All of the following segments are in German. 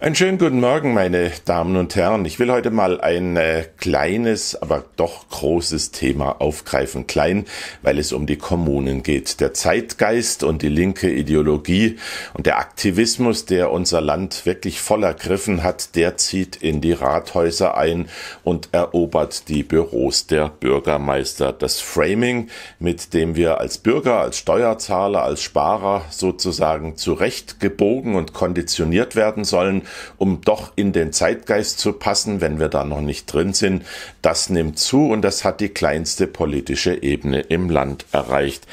Einen schönen guten Morgen, meine Damen und Herren. Ich will heute mal ein äh, kleines, aber doch großes Thema aufgreifen. Klein, weil es um die Kommunen geht. Der Zeitgeist und die linke Ideologie und der Aktivismus, der unser Land wirklich voll ergriffen hat, der zieht in die Rathäuser ein und erobert die Büros der Bürgermeister. Das Framing, mit dem wir als Bürger, als Steuerzahler, als Sparer sozusagen zurechtgebogen und konditioniert werden sollen, um doch in den Zeitgeist zu passen, wenn wir da noch nicht drin sind. Das nimmt zu und das hat die kleinste politische Ebene im Land erreicht.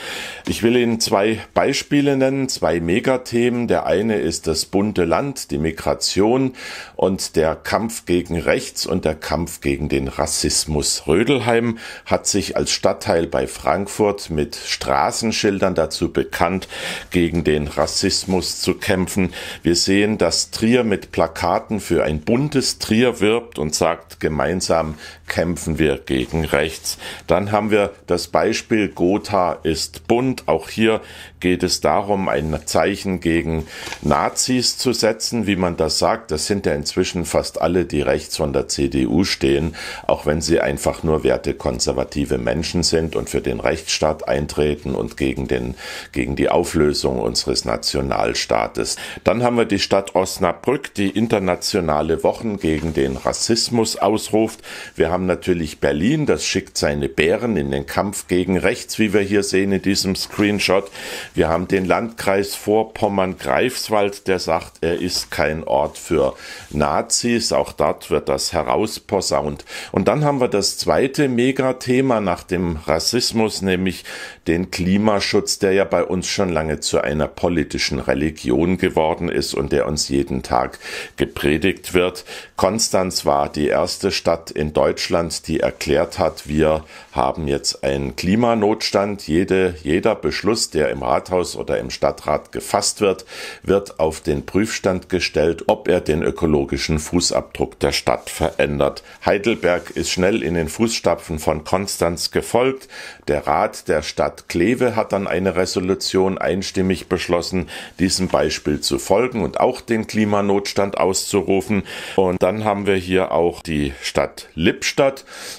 Ich will Ihnen zwei Beispiele nennen, zwei Megathemen. Der eine ist das bunte Land, die Migration und der Kampf gegen Rechts und der Kampf gegen den Rassismus. Rödelheim hat sich als Stadtteil bei Frankfurt mit Straßenschildern dazu bekannt, gegen den Rassismus zu kämpfen. Wir sehen, dass Trier mit Plakaten für ein buntes Trier wirbt und sagt, gemeinsam kämpfen wir gegen rechts. Dann haben wir das Beispiel Gotha ist bunt. Auch hier geht es darum, ein Zeichen gegen Nazis zu setzen, wie man das sagt. Das sind ja inzwischen fast alle, die rechts von der CDU stehen, auch wenn sie einfach nur wertekonservative Menschen sind und für den Rechtsstaat eintreten und gegen den, gegen die Auflösung unseres Nationalstaates. Dann haben wir die Stadt Osnabrück, die internationale Wochen gegen den Rassismus ausruft. Wir haben natürlich Berlin, das schickt seine Bären in den Kampf gegen rechts, wie wir hier sehen in diesem Screenshot. Wir haben den Landkreis Vorpommern-Greifswald, der sagt, er ist kein Ort für Nazis. Auch dort wird das herausposaunt. Und dann haben wir das zweite Megathema nach dem Rassismus, nämlich den Klimaschutz, der ja bei uns schon lange zu einer politischen Religion geworden ist und der uns jeden Tag gepredigt wird. Konstanz war die erste Stadt in Deutschland, die erklärt hat, wir haben jetzt einen Klimanotstand. Jede, jeder Beschluss, der im Rat Rathaus oder im Stadtrat gefasst wird, wird auf den Prüfstand gestellt, ob er den ökologischen Fußabdruck der Stadt verändert. Heidelberg ist schnell in den Fußstapfen von Konstanz gefolgt. Der Rat der Stadt Kleve hat dann eine Resolution einstimmig beschlossen, diesem Beispiel zu folgen und auch den Klimanotstand auszurufen. Und dann haben wir hier auch die Stadt Lippstadt.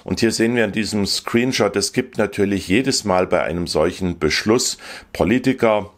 Und hier sehen wir in diesem Screenshot, es gibt natürlich jedes Mal bei einem solchen Beschluss Politiker,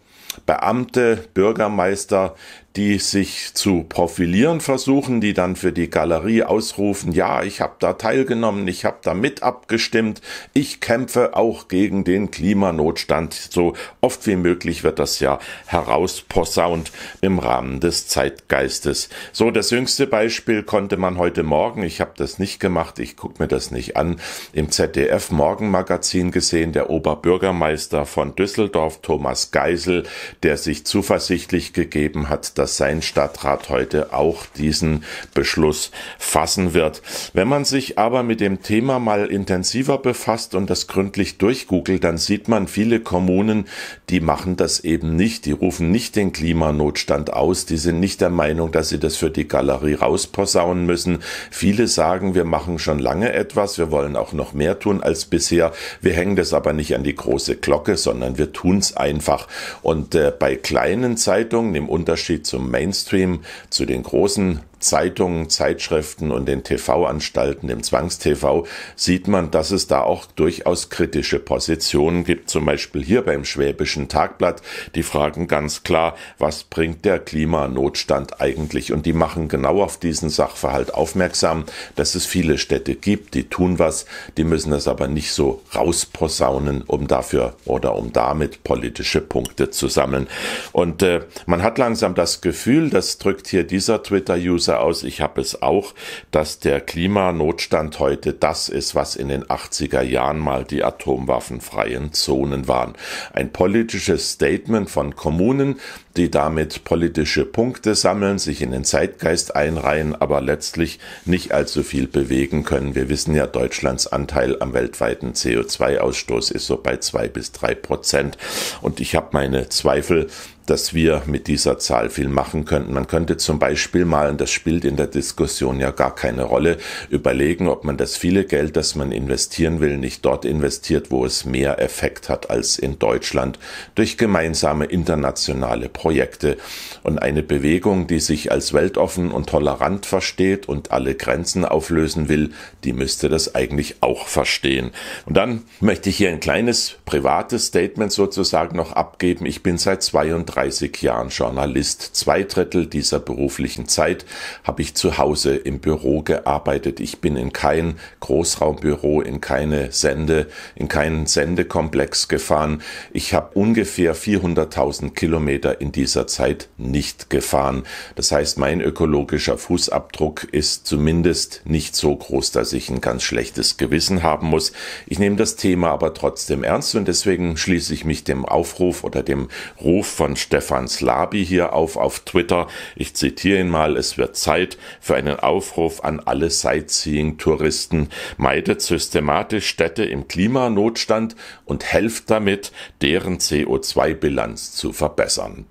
Beamte, Bürgermeister, die sich zu profilieren versuchen, die dann für die Galerie ausrufen, ja, ich habe da teilgenommen, ich habe da mit abgestimmt, ich kämpfe auch gegen den Klimanotstand. So oft wie möglich wird das ja herausposaunt im Rahmen des Zeitgeistes. So, das jüngste Beispiel konnte man heute Morgen, ich habe das nicht gemacht, ich gucke mir das nicht an, im ZDF Morgenmagazin gesehen, der Oberbürgermeister von Düsseldorf, Thomas Geisel, der sich zuversichtlich gegeben hat, dass dass sein Stadtrat heute auch diesen Beschluss fassen wird. Wenn man sich aber mit dem Thema mal intensiver befasst und das gründlich durchgoogelt, dann sieht man viele Kommunen, die machen das eben nicht. Die rufen nicht den Klimanotstand aus. Die sind nicht der Meinung, dass sie das für die Galerie rausposaunen müssen. Viele sagen, wir machen schon lange etwas. Wir wollen auch noch mehr tun als bisher. Wir hängen das aber nicht an die große Glocke, sondern wir tun's einfach. Und äh, bei kleinen Zeitungen im Unterschied zum Mainstream, zu den großen Zeitungen, Zeitschriften und den TV-Anstalten im Zwangstv sieht man, dass es da auch durchaus kritische Positionen gibt. Zum Beispiel hier beim Schwäbischen Tagblatt. Die fragen ganz klar, was bringt der Klimanotstand eigentlich? Und die machen genau auf diesen Sachverhalt aufmerksam, dass es viele Städte gibt, die tun was, die müssen es aber nicht so rausposaunen, um dafür oder um damit politische Punkte zu sammeln. Und äh, man hat langsam das Gefühl, das drückt hier dieser Twitter-User Analyse aus, ich habe es auch, dass der Klimanotstand heute das ist, was in den 80er Jahren mal die atomwaffenfreien Zonen waren. Ein politisches Statement von Kommunen, die damit politische Punkte sammeln, sich in den Zeitgeist einreihen, aber letztlich nicht allzu viel bewegen können. Wir wissen ja, Deutschlands Anteil am weltweiten CO2-Ausstoß ist so bei zwei bis drei Prozent. Und ich habe meine Zweifel, dass wir mit dieser Zahl viel machen könnten. Man könnte zum Beispiel mal, und das spielt in der Diskussion ja gar keine Rolle, überlegen, ob man das viele Geld, das man investieren will, nicht dort investiert, wo es mehr Effekt hat als in Deutschland, durch gemeinsame internationale Projekte. Und eine Bewegung, die sich als weltoffen und tolerant versteht und alle Grenzen auflösen will, die müsste das eigentlich auch verstehen. Und dann möchte ich hier ein kleines privates Statement sozusagen noch abgeben. Ich bin seit 32 Jahren Journalist. Zwei Drittel dieser beruflichen Zeit habe ich zu Hause im Büro gearbeitet. Ich bin in kein Großraumbüro, in keine Sende, in keinen Sendekomplex gefahren. Ich habe ungefähr 400.000 Kilometer in dieser Zeit nicht gefahren. Das heißt, mein ökologischer Fußabdruck ist zumindest nicht so groß, dass ich ein ganz schlechtes Gewissen haben muss. Ich nehme das Thema aber trotzdem ernst und deswegen schließe ich mich dem Aufruf oder dem Ruf von Stefan Slabi hier auf auf Twitter. Ich zitiere ihn mal, es wird Zeit für einen Aufruf an alle Sightseeing-Touristen. Meidet systematisch Städte im Klimanotstand und helft damit, deren CO2-Bilanz zu verbessern.